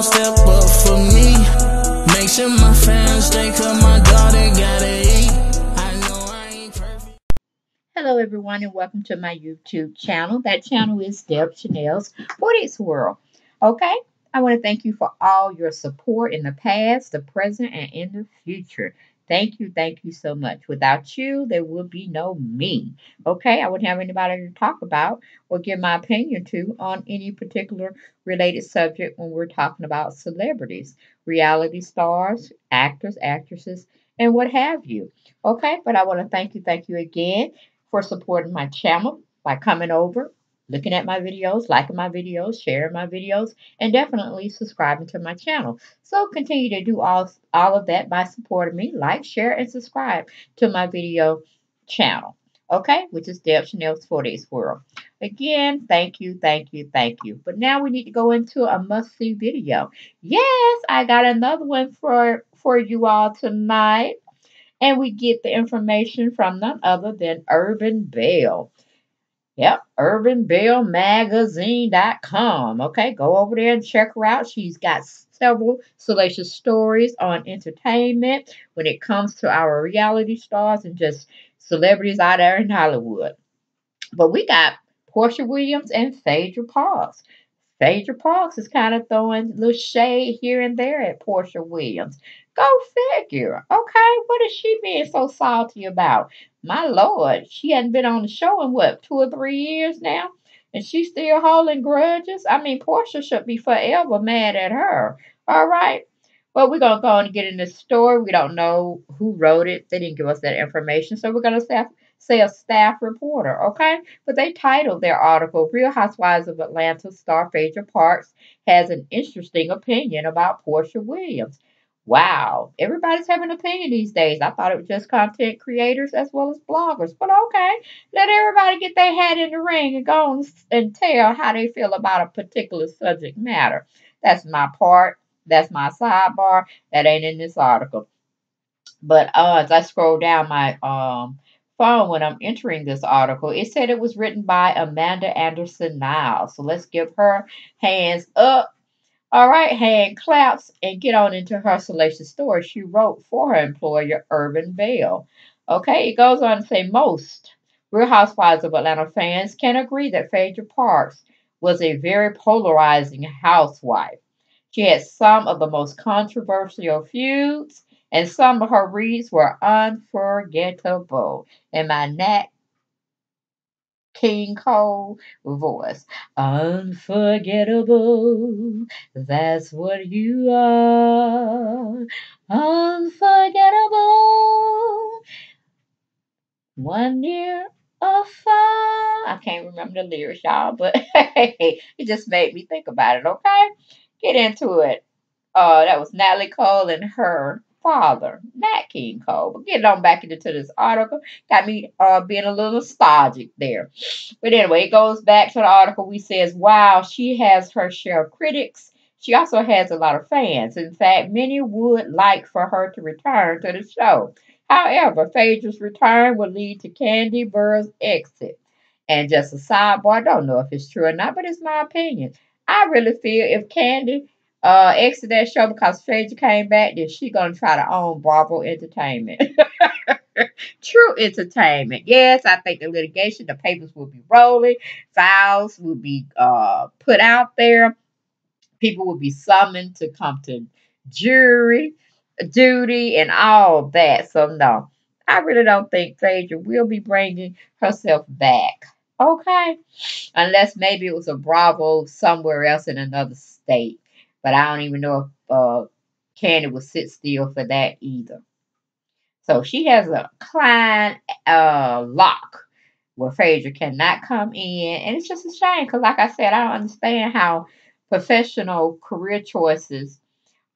don't step up for me. Make sure my fans stay, cause my daughter gotta eat. I know I ain't perfect. Hello, everyone, and welcome to my YouTube channel. That channel is Deb Shanel's Forties World. Okay, I want to thank you for all your support in the past, the present, and in the future. Thank you, thank you so much. Without you, there would be no me. Okay, I wouldn't have anybody to talk about or give my opinion to on any particular related subject when we're talking about celebrities, reality stars, actors, actresses, and what have you. Okay, but I want to thank you, thank you again for supporting my channel by coming over, looking at my videos, liking my videos, sharing my videos, and definitely subscribing to my channel. So continue to do all, all of that by supporting me. Like, share, and subscribe to my video channel. Okay, which is Deb Shanel's 40s World. Again, thank you, thank you, thank you. But now we need to go into a must-see video. Yes, I got another one for, for you all tonight. And we get the information from none other than Urban Belle. Yep, urbanbellemagazine.com. Okay, go over there and check her out. She's got several salacious stories on entertainment when it comes to our reality stars and just celebrities out there in Hollywood. But we got Porsha Williams and Phaedra Parks. Phaedra Parks is kind of throwing little shade here and there at Porsha Williams. Go figure. Okay, what is she being so salty about? My Lord, she hasn't been on the show in what, two or three years now? And she's still holding grudges? I mean, Porsha should be forever mad at her. All right. Well, we're going to go and get in this story. We don't know who wrote it. They didn't give us that information. So we're going to say, say a staff reporter, okay? But they titled their article, Real Housewives of Atlanta star Phaedra Parks has an interesting opinion about Porsha Williams. Wow, everybody's having an opinion these days. I thought it was just content creators as well as bloggers. But okay, let everybody get their head in the ring and go and tell how they feel about a particular subject matter. That's my part. That's my sidebar. That ain't in this article. But uh, as I scroll down my um phone when I'm entering this article, it said it was written by Amanda Anderson Niles. So let's give her hands up all right, hand claps and get on into her salacious story she wrote for her employer, Urban Belle. Okay, it goes on to say most Real Housewives of Atlanta fans can agree that Phaedra Parks was a very polarizing housewife. She had some of the most controversial feuds, and some of her reads were unforgettable. And my neck King Cole voice. Unforgettable, that's what you are. Unforgettable. One year of fun. I can't remember the lyrics, y'all, but it just made me think about it, okay? Get into it. Uh, that was Natalie Cole and her father, Nat King Cole. But getting on back into this article, got me uh, being a little nostalgic there. But anyway, it goes back to the article. We says, wow, she has her share of critics. She also has a lot of fans. In fact, many would like for her to return to the show. However, Phaedra's return will lead to Kandi Burruss' exit. And just a sidebar, I don't know if it's true or not, but it's my opinion. I really feel if Kandi uh exit that show because Stranger came back, then she gonna try to own Bravo Entertainment. True entertainment. Yes, I think the litigation, the papers will be rolling, files will be uh put out there, people will be summoned to come to jury duty and all that. So no, I really don't think Phaedra will be bringing herself back. Okay, unless maybe it was a Bravo somewhere else in another state. But I don't even know if uh, Kandi will sit still for that either. So she has a Klein uh, lock where Phaedra cannot come in. And it's just a shame because, like I said, I don't understand how professional career choices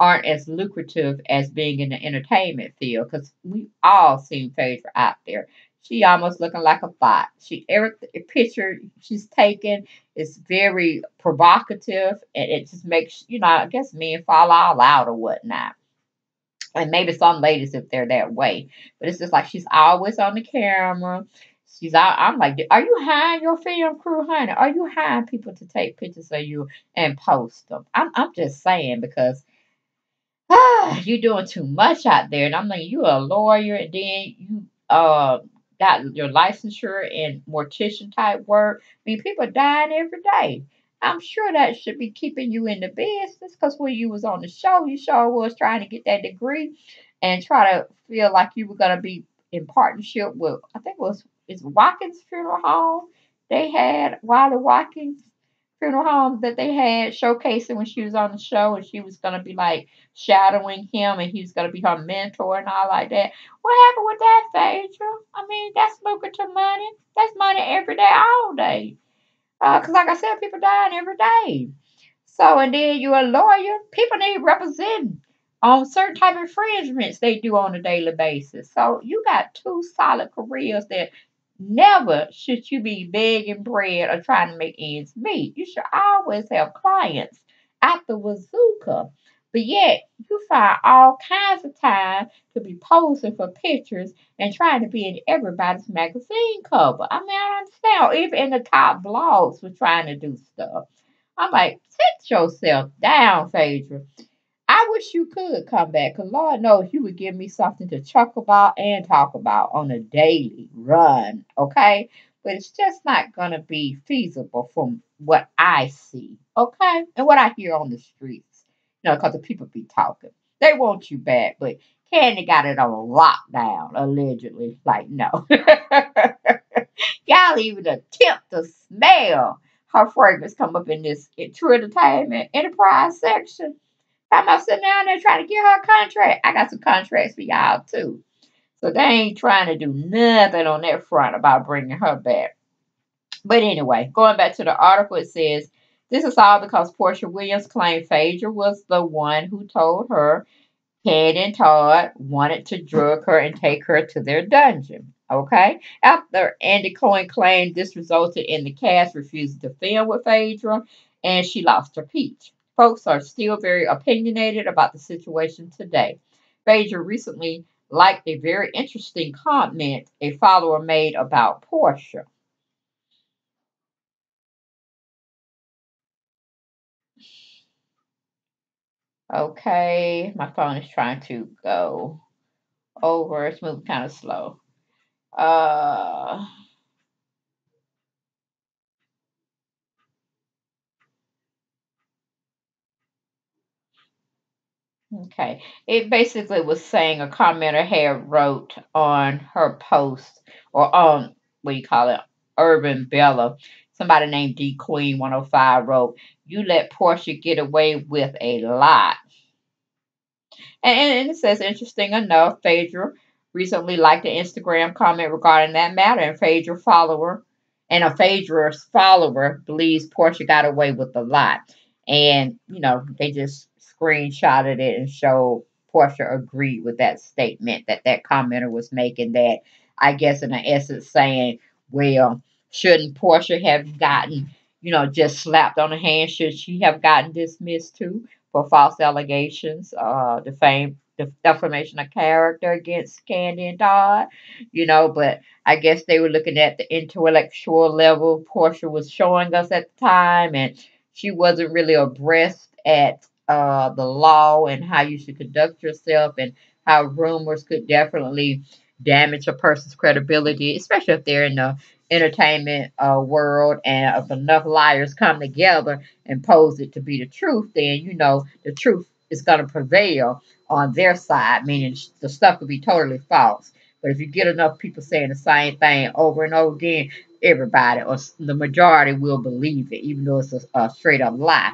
aren't as lucrative as being in the entertainment field because we all seen Phaedra out there. She almost looking like a bot. She every picture she's taken is very provocative, and it just makes you know I guess men fall all out or whatnot. And maybe some ladies if they're that way, but it's just like she's always on the camera. She's out. I'm like, are you hiring your film crew, honey? Are you hiring people to take pictures of you and post them? I'm, I'm just saying because ah, you're doing too much out there. And I'm like, you're a lawyer, and then you uh got your licensure in mortician type work. I mean, people are dying every day. I'm sure that should be keeping you in the business because when you was on the show, you sure was trying to get that degree and try to feel like you were gonna be in partnership with I think it was it's Watkins Funeral Home. They had Wiley Watkins funeral home that they had showcasing when she was on the show and she was gonna be like shadowing him and he was gonna be her mentor and all like that. What happened with that, Phaedra? I mean, that's lucrative money. That's money every day, all day. Uh, cause like I said, people dying every day. So and then you're a lawyer. People need representing on certain type of infringements they do on a daily basis. So you got two solid careers that never should you be begging bread or trying to make ends meet. You should always have clients at the Wazooka. But yet you find all kinds of time to be posing for pictures and trying to be in everybody's magazine cover. I mean, I understand. Even in the top blogs, we're trying to do stuff. I'm like, sit yourself down, Phaedra. Wish you could come back because Lord knows you would give me something to chuck about and talk about on a daily run, okay? But it's just not going to be feasible from what I see, okay? And what I hear on the streets, you know, because the people be talking. They want you back, but Kandi got it on lockdown, allegedly. Like, no. Y'all even attempt to smell her fragrance come up in this True Entertainment Enterprise section. I'm about sitting down there trying to get her a contract. I got some contracts for y'all too. So they ain't trying to do nothing on that front about bringing her back. But anyway, going back to the article, it says this is all because Porsha Williams claimed Phaedra was the one who told her Ted and Todd wanted to drug her and take her to their dungeon. Okay. After Andy Cohen claimed this resulted in the cast refusing to film with Phaedra and she lost her peach folks are still very opinionated about the situation today. Phaedra recently liked a very interesting comment a follower made about Porsha. Okay, my phone is trying to go over. It's moving kind of slow. Uh, Okay. It basically was saying a commenter had wrote on her post or on what do you call it? Urban Bella. Somebody named D Queen 105 wrote, You let Porsha get away with a lot. And, and it says, interesting enough, Phaedra recently liked an Instagram comment regarding that matter, and Phaedra follower and a Phaedra's follower believes Porsha got away with a lot. And, you know, they just screenshotted it and showed Porsha agreed with that statement that that commenter was making. That I guess in essence saying, well, shouldn't Porsha have gotten, you know, just slapped on the hand? Should she have gotten dismissed too for false allegations, uh, defame, def- defamation of character against Kandi and Todd? You know, but I guess they were looking at the intellectual level Porsha was showing us at the time, and she wasn't really abreast at uh, the law and how you should conduct yourself and how rumors could definitely damage a person's credibility, especially if they're in the entertainment uh, world and if enough liars come together and pose it to be the truth, then you know the truth is going to prevail on their side, meaning the stuff could be totally false. But if you get enough people saying the same thing over and over again, everybody or the majority will believe it, even though it's a, a straight up lie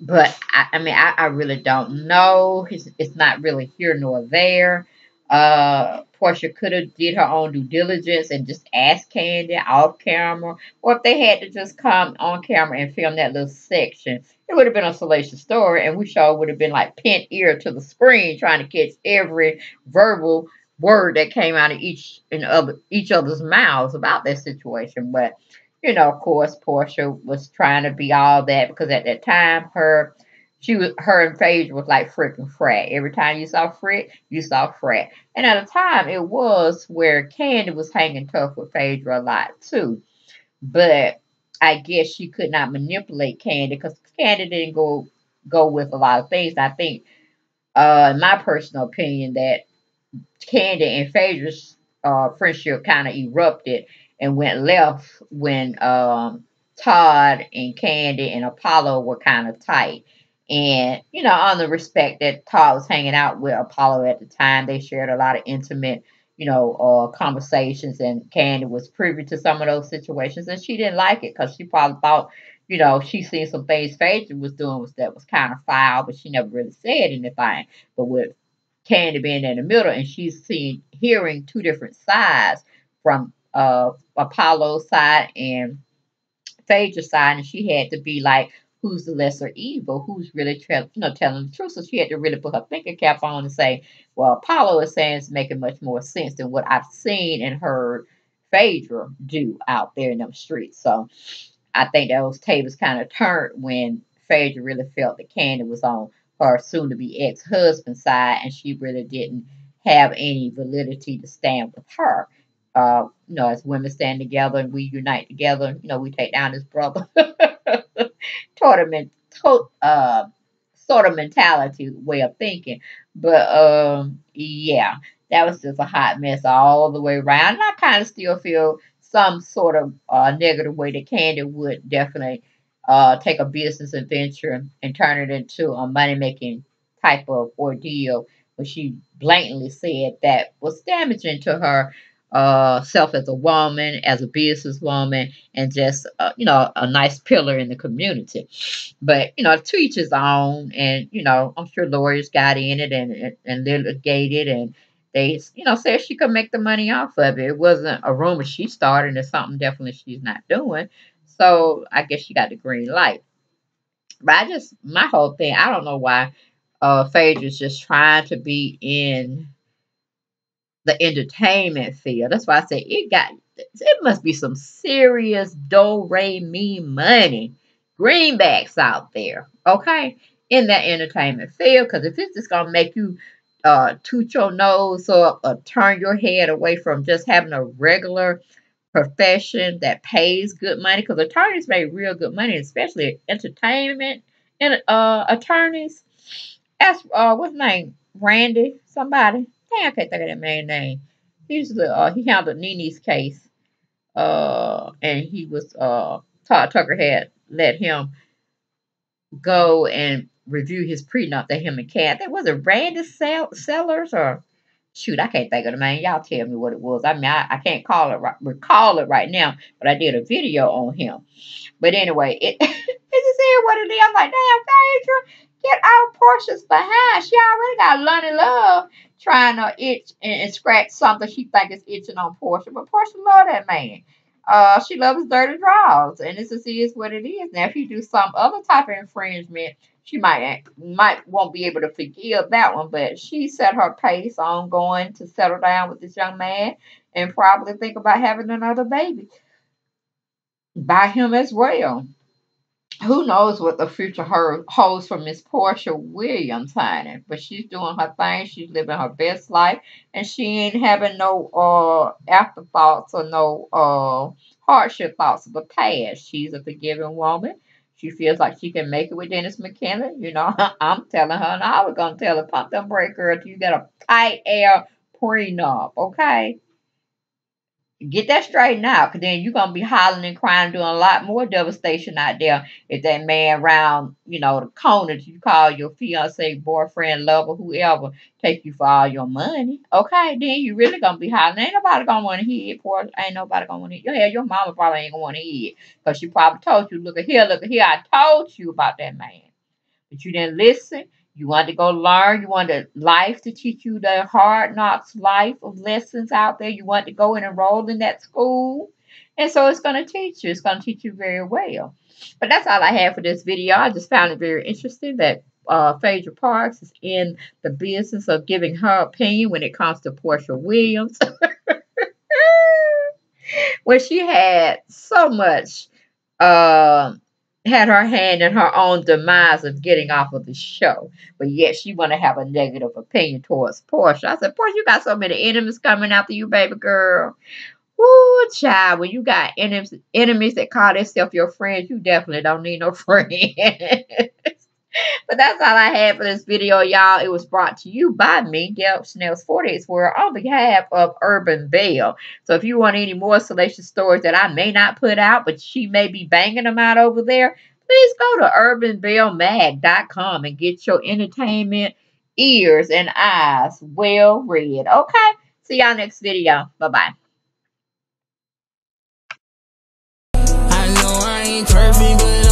but I, I mean, I, I, really don't know. It's, it's not really here nor there. Uh, Porsha could have did her own due diligence and just asked Kandi off camera, or if they had to just come on camera and film that little section, it would have been a salacious story, and we sure would have been like pent ear to the screen trying to catch every verbal word that came out of each and other each other's mouths about that situation. But you know, of course, Porsha was trying to be all that because at that time her she was her and Phaedra was like freaking frat. Every time you saw Fred, you saw frat. And at the time, it was where Kandi was hanging tough with Phaedra a lot too. But I guess she could not manipulate Kandi because Kandi didn't go go with a lot of things. I think, uh, in my personal opinion, that Kandi and Phaedra's uh, friendship kind of erupted and went left when um, Todd and Kandi and Apollo were kind of tight. And, you know, on the respect that Todd was hanging out with Apollo at the time, they shared a lot of intimate, you know, uh, conversations. And Kandi was privy to some of those situations. And she didn't like it because she probably thought, you know, she seen some things Phaedra was doing was that was kind of foul, but she never really said anything. But with Kandi being in the middle and she's seeing, hearing two different sides from uh, Apollo's side and Phaedra's side, and she had to be like, who's the lesser evil, who's really you know telling the truth. So she had to really put her thinking cap on and say, well, Apollo is saying it's making much more sense than what I've seen and heard Phaedra do out there in them streets. So I think those tables kind of turned when Phaedra really felt that Kandi was on her soon to be ex husband's side and she really didn't have any validity to stand with her. Uh, you know, as women stand together and we unite together, you know, we take down this brother. tournament, to, uh, sort of mentality way of thinking. But um, yeah, that was just a hot mess all the way around. And I kind of still feel some sort of uh, negative way that Kandi would definitely uh, take a business adventure and turn it into a money making type of ordeal. But she blatantly said that was damaging to her uh, self as a woman, as a businesswoman, and just uh, you know a nice pillar in the community. But you know, to each his own, and you know, I'm sure lawyers got in it and and, and litigated, and they you know said she could make the money off of it. It wasn't a rumor she started, it's something definitely she's not doing. So I guess she got the green light. But I just my whole thing, I don't know why uh Phaedra's just trying to be in the entertainment field. That's why I say it got it must be some serious do re me money greenbacks out there, okay, in that entertainment field. Because if it's just gonna make you uh, toot your nose up or turn your head away from just having a regular profession that pays good money, because attorneys make real good money, especially entertainment and uh attorneys. Ask uh what's name? Randy, somebody. I can't think of that man's name. He's the uh, he handled Nene's case. Uh, and he was uh Todd Tucker had let him go and review his prenup that him and Cat. That was it Randy Sellers or shoot, I can't think of the name. Y'all tell me what it was. I mean, I, I can't call it right, recall it right now, but I did a video on him. But anyway, it it's just what it is. I'm like, damn, Phaedra, get out Porsha's behind. She already got Loni Love trying to itch and, and scratch something she think is itching on Porsha. But Porsha love that man. Uh, she loves dirty draws, and this is, is what it is. Now, if you do some other type of infringement, she might might won't be able to forgive that one. But she set her pace on going to settle down with this young man and probably think about having another baby by him as well who knows what the future her holds for Miss Porsha Williams, honey. But she's doing her thing. She's living her best life. And she ain't having no uh afterthoughts or no uh hardship thoughts of the past. She's a forgiving woman. She feels like she can make it with Dennis McKinley. You know, I'm telling her, and I was gonna tell her, pump them breaker if you got a tight air prenup, okay? Get that straightened out, because then you're going to be hollering and crying, doing a lot more devastation out there if that man around, you know, the corner that you call your fiance, boyfriend, lover, whoever, take you for all your money. Okay, then you really going to be hollering. Ain't nobody going to want to hear it. Ain't nobody going to want to hear it. Your mama probably ain't going to want to hear it, because she probably told you, look at here, look at here, I told you about that man. But you didn't listen. You want to go learn. You want life to teach you the hard knocks life of lessons out there. You want to go and enroll in that school. And so it's going to teach you. It's going to teach you very well. But that's all I have for this video. I just found it very interesting that uh, Phaedra Parks is in the business of giving her opinion when it comes to Porsha Williams. when she had so much uh, had her hand in her own demise of getting off of the show. But yet she want to have a negative opinion towards Porsha. I said, Porsha, you got so many enemies coming after you, baby girl. Woo, child, when you got enemies, enemies that call themselves your friends, you definitely don't need no friends. but that's all I had for this video, y'all. It was brought to you by me, Gail Chanel's 40s, where on behalf of Urban Belle. So if you want any more salacious stories that I may not put out, but she may be banging them out over there, please go to UrbanBelleMag.com and get your entertainment ears and eyes well read. Okay? See y'all next video. Bye-bye. I know I ain't perfect, but